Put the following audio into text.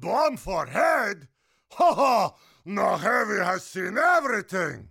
Bomb for head? Ha ha! Now Heavy has seen everything!